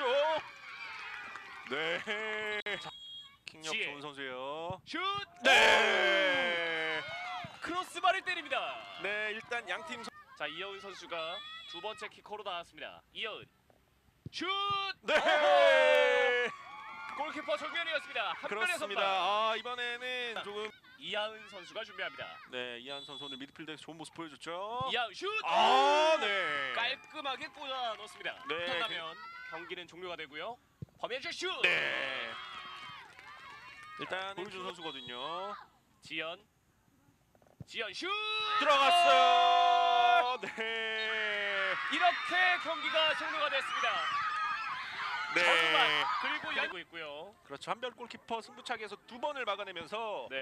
왼쪽. 네. 킹력 지혜. 좋은 선수예요. 슛! 네. 크로스바를 때립니다. 네, 일단 양팀 선... 자 이여은 선수가 두 번째 키커로 나왔습니다. 이여은 슛! 네. 골키퍼 정면이었습니다. 한 그렇습니다. 선방. 아, 이번에는 조금 이하은 선수가 준비합니다. 네, 이한 선수 오늘 미드필드에서 좋은 모습 보여줬죠. 이하은 슛! 아, 네. 깔끔하게 꽂아 넣습니다. 네. 끝나면 경기는 종료가 되고요. 범현주 슛! 네. 일단 홍준 선수거든요. 지연 지연 슛! 들어갔어요. 네. 이렇게 경기가 종료가 됐습니다. 네. 전반 그리고 열고 있고요. 그렇죠. 한별 골키퍼 승부차기에서 두 번을 막아내면서 네.